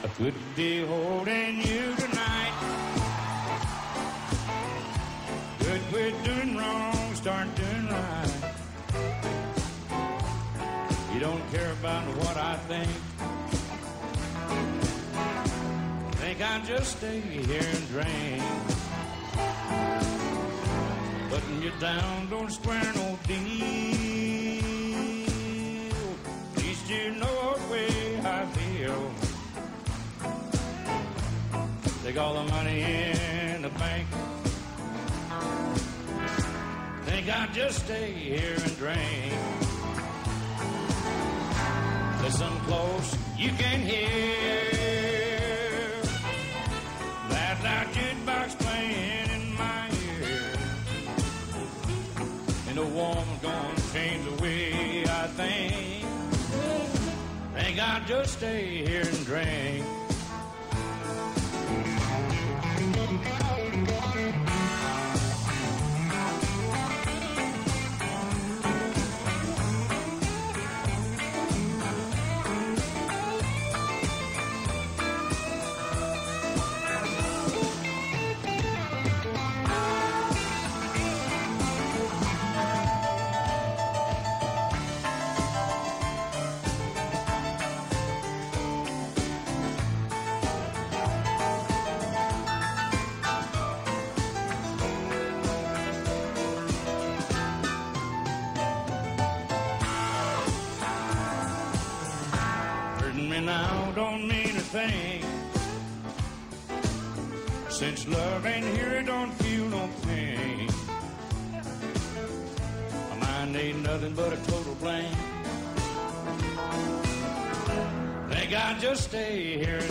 I could be holding you tonight. Good quit doing wrong, start doing right. You don't care about what I think. Think I'll just stay here and drink. Putting you down, don't square no deal. At least you know what way I feel. Take all the money in the bank. Think I'll just stay here and drink. Listen close, you can hear that loud jukebox playing in my ear. And the woman's gonna change the way I think. Think I'll just stay here and drink. Now don't mean a thing. Since love ain't here, don't feel no pain. My mind ain't nothing but a total blank. Think I'll just stay here.